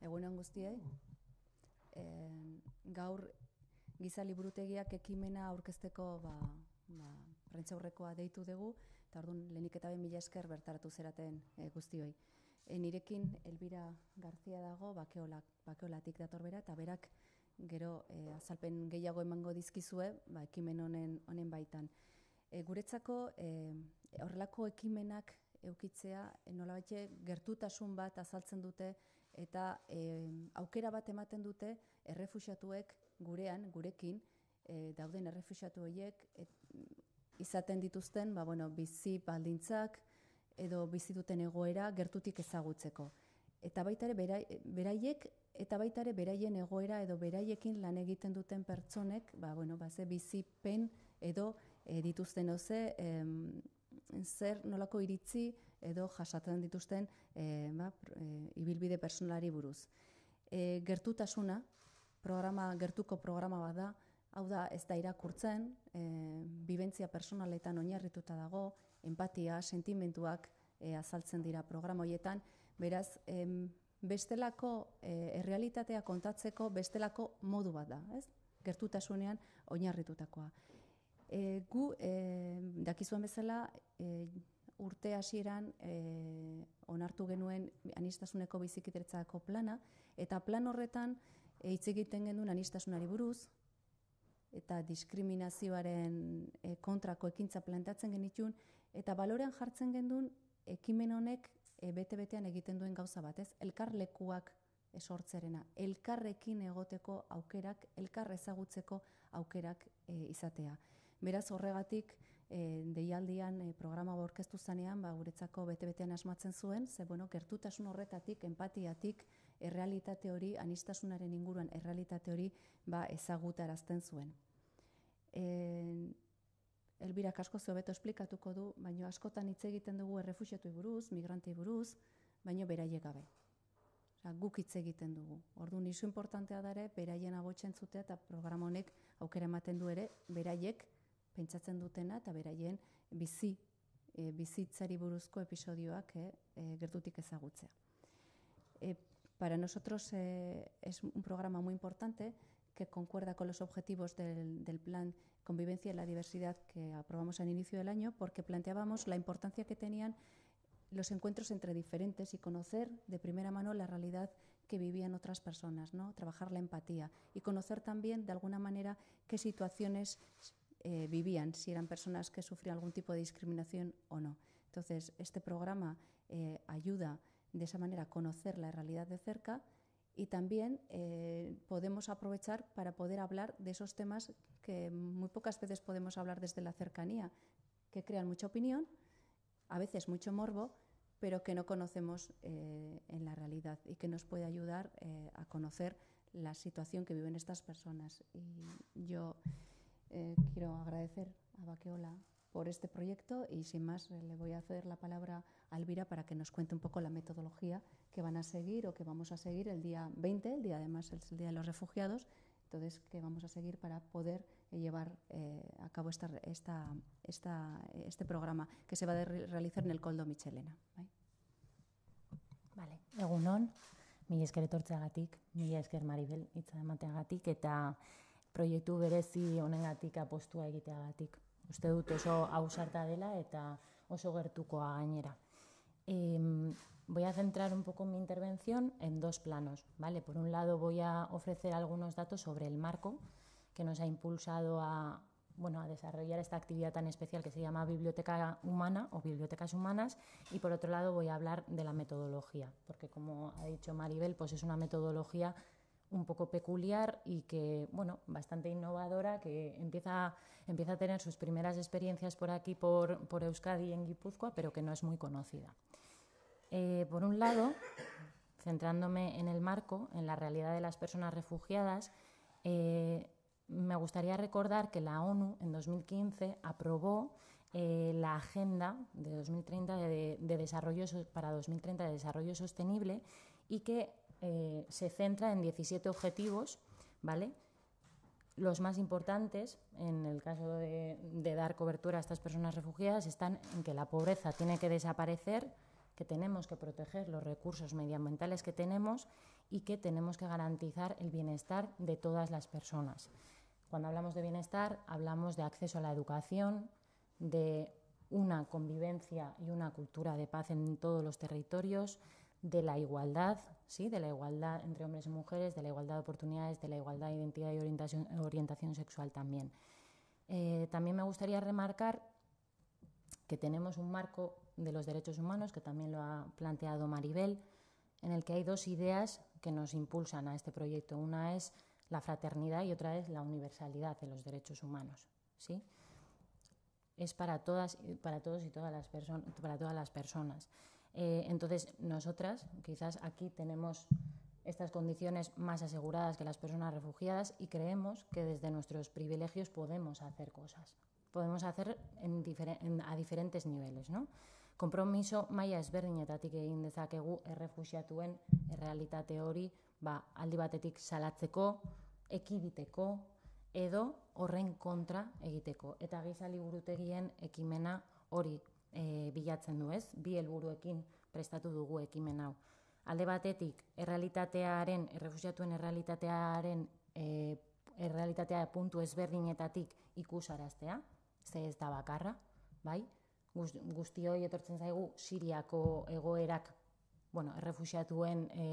egunen guztiei. E, gaur giza liburutegiak ekimena aurkezteko ba, ba, aurrekoa deitu dugu, eta orduan lehenik eta ben mila esker bertaratu zeraten e, guztioi. E, nirekin Elbira Garzia dago, bakeolak, bakeolatik dator bera, eta berak gero e, azalpen gehiago emango dizkizue, ba, ekimen honen, honen baitan. E, guretzako e, horrelako ekimenak eukitzea, nola gertutasun bat azaltzen dute eta e, aukera bat ematen dute errefuxatuek gurean, gurekin, e, dauden errefuxatu horiek izaten dituzten, ba, bueno, bizi baldintzak edo bizi duten egoera gertutik ezagutzeko. Eta baita ere beraiek eta baita ere beraien egoera edo beraiekin lan egiten duten pertsonek, ba bueno, ba ze bizipen edo e, dituzten oze, zer nolako iritzi edo jasatzen dituzten e, ba, e, ibilbide personalari buruz. E, gertutasuna, programa, gertuko programa bat da, hau da ez da irakurtzen, e, bibentzia personaletan oinarrituta dago, empatia, sentimentuak e, azaltzen dira programa horietan, beraz, e, bestelako e, errealitatea kontatzeko bestelako modu bat da, ez? gertutasunean oinarritutakoa. E, gu, e, dakizuen bezala, e, urte hasieran e, onartu genuen anistasuneko bizikiteretzako plana, eta plan horretan hitz egiten genuen anistasunari buruz, eta diskriminazioaren e, kontrako ekintza plantatzen genitun, eta balorean jartzen gendun ekimen honek e, bete-betean egiten duen gauza bat, ez? Elkar lekuak esortzerena, elkarrekin egoteko aukerak, elkar ezagutzeko aukerak e, izatea. Beraz horregatik e, deialdian e, programa aurkeztu zanean, ba, guretzako bete-betean asmatzen zuen, ze bueno, gertutasun horretatik, empatiatik, errealitate hori, anistasunaren inguruan errealitate hori ba, ezagutarazten zuen. E, Elbira asko zehobeto esplikatuko du, baina askotan hitz egiten dugu errefusiatu buruz, migrantei buruz, baina beraiek gabe. Osa, guk hitz egiten dugu. Ordu nisu importantea dare, beraien agotzen zute eta programa honek aukera ematen du ere, beraiek pentsatzen dutena eta beraien bizi e, bizitzari buruzko episodioak e, e, gertutik ezagutzea. E, para nosotros es un programa muy importante que concuerda con los objetivos del, del, plan Convivencia y la Diversidad que aprobamos al inicio del año, porque planteábamos la importancia que tenían los encuentros entre diferentes y conocer de primera mano la realidad que vivían otras personas, ¿no? trabajar la empatía y conocer también de alguna manera qué situaciones eh, vivían, si eran personas que sufrían algún tipo de discriminación o no. Entonces, este programa eh, ayuda de esa manera a conocer la realidad de cerca y también eh, podemos aprovechar para poder hablar de esos temas que muy pocas veces podemos hablar desde la cercanía, que crean mucha opinión, a veces mucho morbo, pero que no conocemos en la realidad y que nos puede ayudar a conocer la situación que viven estas personas. Y yo eh, quiero agradecer a Baqueola por este proyecto y sin más eh, le voy a ceder la palabra a Elvira para que nos cuente un poco la metodología que van a seguir o que vamos a seguir el día 20, el día además es el Día de los Refugiados, entonces que vamos a seguir para poder eh, llevar a cabo esta, esta, esta, este programa que se va a realizar en el Coldo Michelena. ¿vale? Vale, egunon, mi esker etortzeagatik, mi esker Maribel hitza emateagatik eta proiektu berezi honengatik apostua egiteagatik. Uste dut oso ausarta dela eta oso gertukoa gainera. Eh, voy a centrar un poco mi intervención en dos planos. ¿vale? Por un lado voy a ofrecer algunos datos sobre el marco que nos ha impulsado a, bueno, a desarrollar esta actividad tan especial que se llama Biblioteca Humana o Bibliotecas Humanas y por otro lado voy a hablar de la metodología, porque como ha dicho Maribel, pues es una metodología un poco peculiar y que, bueno, bastante innovadora, que empieza, empieza a tener sus primeras experiencias por aquí, por, por Euskadi en Guipúzcoa, pero que no es muy conocida. Eh, por un lado, centrándome en el marco, en la realidad de las personas refugiadas, eh, me gustaría recordar que la ONU en 2015 aprobó eh, la Agenda de 2030 de, de, desarrollo para 2030 de desarrollo sostenible y que eh, se centra en 17 objetivos, ¿vale? Los más importantes, en el caso de, dar cobertura a estas personas refugiadas, están en que la pobreza tiene que desaparecer, que tenemos que proteger los recursos medioambientales que tenemos y que tenemos que garantizar el bienestar de todas las personas. Cuando hablamos de bienestar, hablamos de acceso a la educación, de una convivencia y una cultura de paz en todos los territorios, de la igualdad, ¿sí? de la igualdad entre hombres y mujeres, de la igualdad de oportunidades, de la igualdad de identidad y orientación, sexual también. Eh, también me gustaría remarcar que tenemos un marco de los derechos humanos, que también lo ha planteado Maribel, en el que hay dos ideas que nos impulsan a este proyecto. Una es la fraternidad y otra es la universalidad de los derechos humanos. ¿sí? Es para todas, para todos y todas las, para todas las personas. Eh, entonces, nosotras quizás aquí tenemos estas condiciones más aseguradas que las personas refugiadas y creemos que desde nuestros privilegios podemos hacer cosas. Podemos hacer en a diferentes niveles, ¿no? Kompromiso maila ezberdinetatik egin dezakegu errefuxiatuen errealitate hori ba, aldi batetik salatzeko, ekiditeko, edo horren kontra egiteko. Eta giza liburutegien ekimena hori e, bilatzen du ez, bi helburuekin prestatu dugu ekimen hau. Alde batetik, errealitatearen, errefusiatuen errealitatearen e, errealitatea puntu ezberdinetatik ikusaraztea, ze ez da bakarra, bai? guzti hori etortzen zaigu Siriako egoerak, bueno, errefusiatuen, e,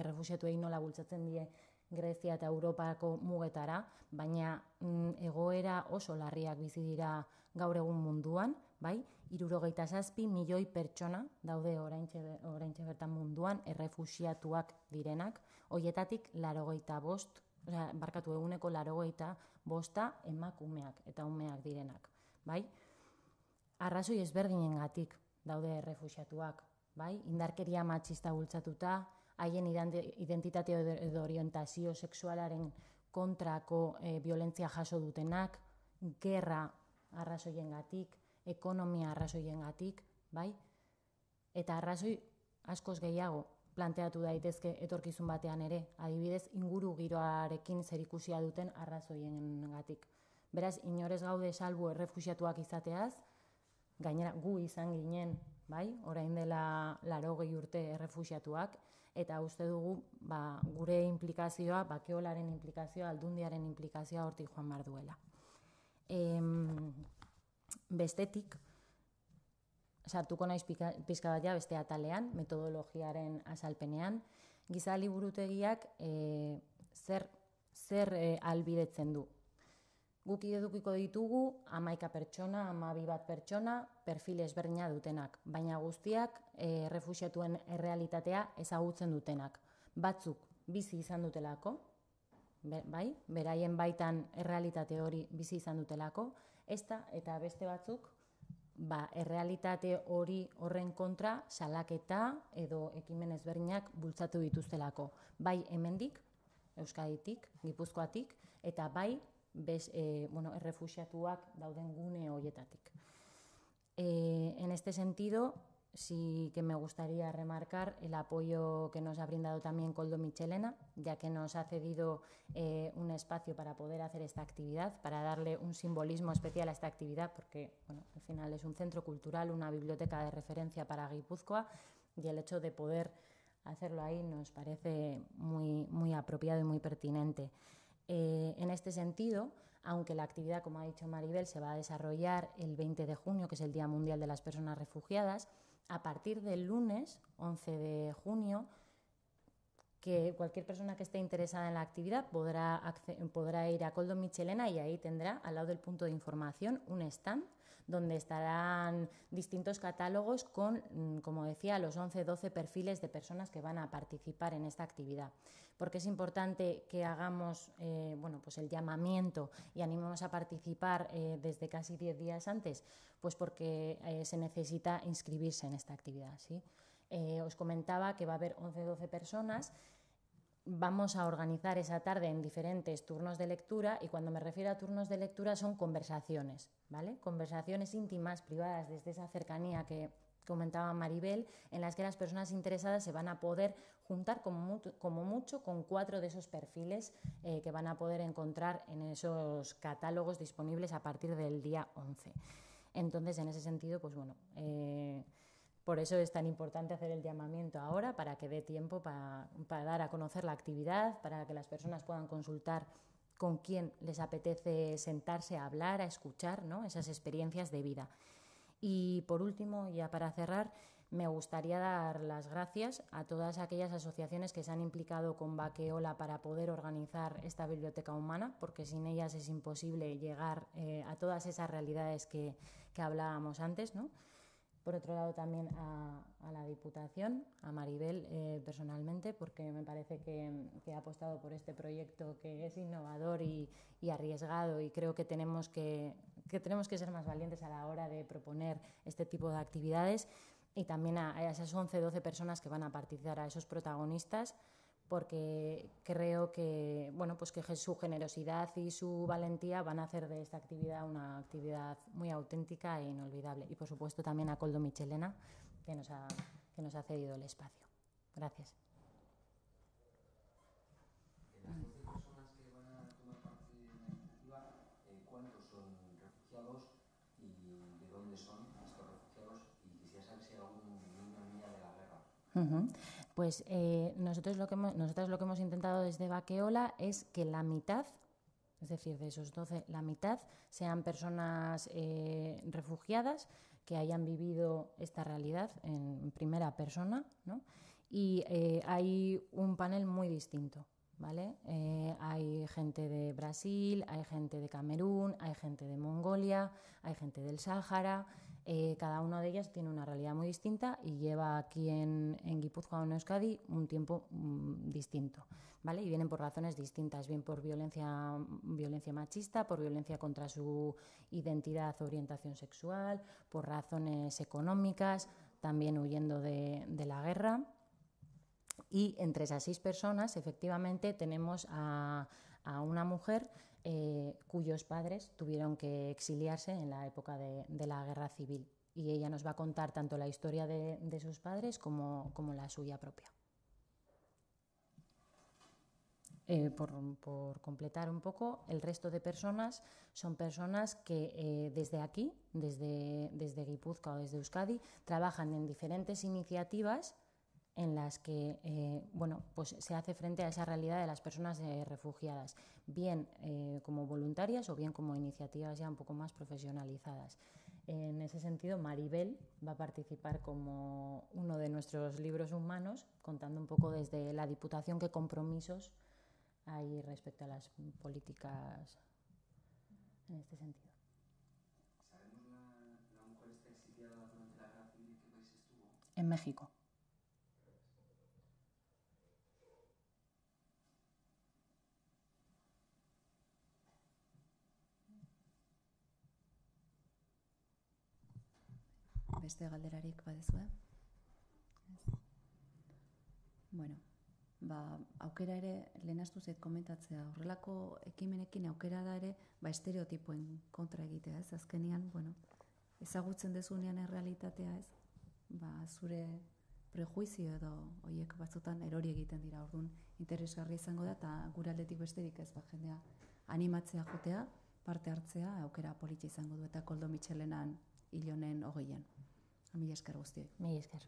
errefusiatuei nola bultzatzen die Grezia eta Europako mugetara, baina mm, egoera oso larriak bizi dira gaur egun munduan, bai? Irurogeita zazpi milioi pertsona daude oraintxe bertan munduan, errefusiatuak direnak, hoietatik larogeita bost, oza, barkatu eguneko larogeita bosta emakumeak eta umeak direnak, bai? arrazoi ezberdinengatik daude errefuxiatuak, bai? Indarkeria matxista bultzatuta, haien identitate edo orientazio sexualaren kontrako e, violentzia jaso dutenak, gerra arrazoiengatik, ekonomia arrazoiengatik, bai? Eta arrazoi askoz gehiago planteatu daitezke etorkizun batean ere, adibidez inguru giroarekin zerikusia duten arrazoiengatik. Beraz, inorez gaude salbu errefusiatuak izateaz, gainera gu izan ginen, bai, orain dela laro gehi urte errefusiatuak, eta uste dugu ba, gure implikazioa, bakeolaren implikazioa, aldundiaren implikazioa hortik joan bar duela. Em, bestetik, sartuko naiz pizka bat ja beste atalean, metodologiaren azalpenean, giza liburutegiak e, zer, zer e, albidetzen du. Guk edukiko ditugu amaika pertsona, amabi bat pertsona, perfil ezberdina dutenak, baina guztiak e, refusiatuen errealitatea ezagutzen dutenak. Batzuk bizi izan dutelako, bai, beraien baitan errealitate hori bizi izan dutelako, ezta eta beste batzuk ba, errealitate hori horren kontra salaketa edo ekimen ezberdinak bultzatu dituztelako. Bai hemendik, Euskaditik, Gipuzkoatik, eta bai bez, e, bueno, errefusiatuak dauden gune hoietatik. E, en este sentido, sí que me gustaría remarcar el apoyo que nos ha brindado también Coldo Michelena, ya que nos ha cedido eh, un espacio para poder hacer esta actividad, para darle un simbolismo especial a esta actividad, porque bueno, al final es un centro cultural, una biblioteca de referencia para Guipúzcoa, y el hecho de poder hacerlo ahí nos parece muy, muy apropiado y muy pertinente. Eh, en este sentido, aunque la actividad, como ha dicho Maribel, se va a desarrollar el 20 de junio, que es el Día Mundial de las Personas Refugiadas, a partir del lunes 11 de junio, que cualquier persona que esté interesada en la actividad podrá, ir a Coldo Michelena y ahí tendrá al lado del punto de información un stand donde estarán distintos catálogos con, mm, como decía, los 11-12 perfiles de personas que van a participar en esta actividad. Porque es importante que hagamos eh, bueno, pues el llamamiento y animemos a participar eh, desde casi 10 días antes, pues porque eh, se necesita inscribirse en esta actividad. ¿sí? os comentaba que va a haber 11-12 personas vamos a organizar esa tarde en diferentes turnos de lectura y cuando me refiero a turnos de lectura son conversaciones, ¿vale? Conversaciones íntimas, privadas, desde esa cercanía que comentaba Maribel, en las que las personas interesadas se van a poder juntar como, mucho, con cuatro de esos perfiles eh, que van a poder encontrar en esos catálogos disponibles a partir del día 11. Entonces, en ese sentido, pues bueno, eh, Por eso es tan importante hacer el llamamiento ahora para que dé tiempo para, dar a conocer la actividad, para que las personas puedan consultar con quién les apetece sentarse a hablar, a escuchar ¿no? esas experiencias de vida. Y por último, ya para cerrar, me gustaría dar las gracias a todas aquellas asociaciones que se han implicado con Baqueola para poder organizar esta biblioteca humana, porque sin ellas es imposible llegar eh, a todas esas realidades que, que hablábamos antes, ¿no? Por otro lado, también a, la Diputación, a Maribel eh, personalmente, porque me parece que, ha apostado por este proyecto que es innovador y, arriesgado y creo que tenemos que, tenemos que ser más valientes a la hora de proponer este tipo de actividades. Y también a esas 11, 12 personas que van a participar, a esos protagonistas porque creo que, bueno, pues que su generosidad y su valentía van a hacer de esta actividad una actividad muy auténtica e inolvidable. Y por supuesto también a Coldo Michelena, que nos ha, que nos ha cedido el espacio. Gracias. Pues eh, nosotros lo que hemos, lo que hemos intentado desde Baqueola es que la mitad, es decir, de esos 12, la mitad sean personas eh, refugiadas que hayan vivido esta realidad en primera persona, ¿no? Y eh, hay un panel muy distinto. ¿Vale? hay gente de Brasil, hay gente de Camerún, hay gente de Mongolia, hay gente del Sáhara, eh, cada una de ellas tiene una realidad muy distinta y lleva aquí en, en Guipúzcoa o en Euskadi un tiempo mm, distinto. ¿vale? Y vienen por razones distintas, bien por violencia, violencia machista, por violencia contra su identidad orientación sexual, por razones económicas, también huyendo de, la guerra. Y entre esas seis personas, efectivamente, tenemos a una mujer eh, cuyos padres tuvieron que exiliarse en la época de, la guerra civil. Y ella nos va a contar tanto la historia de, sus padres como, la suya propia. Eh, por, completar un poco, el resto de personas son personas que eh, desde aquí, desde, desde Guipúzcoa o desde Euskadi, trabajan en diferentes iniciativas en las que eh, bueno, pues se hace frente a esa realidad de las personas eh, refugiadas, bien eh, como voluntarias o bien como iniciativas ya un poco más profesionalizadas. En ese sentido, Maribel va a participar como uno de nuestros libros humanos, contando un poco desde la Diputación qué compromisos hay respecto a las políticas en este sentido. ¿Sabemos la, la mujer está exiliada durante la guerra civil? ¿Qué país estuvo? En México. Beste galderarik badezue. Bueno, ba, aukera ere, lehenastu zait komentatzea, horrelako ekimenekin aukera da ere, ba, estereotipoen kontra egitea, ez? Azkenian, bueno, ezagutzen dezunean errealitatea, ez? Ba, zure prejuizio edo hoiek batzutan erori egiten dira, orduan interesgarri izango da, eta gure aldetik besterik ez, ba, jendea animatzea jotea, parte hartzea, aukera politxe izango du, eta koldo mitxelenan ilonen hogeian. Mila esker guzti. Mila esker.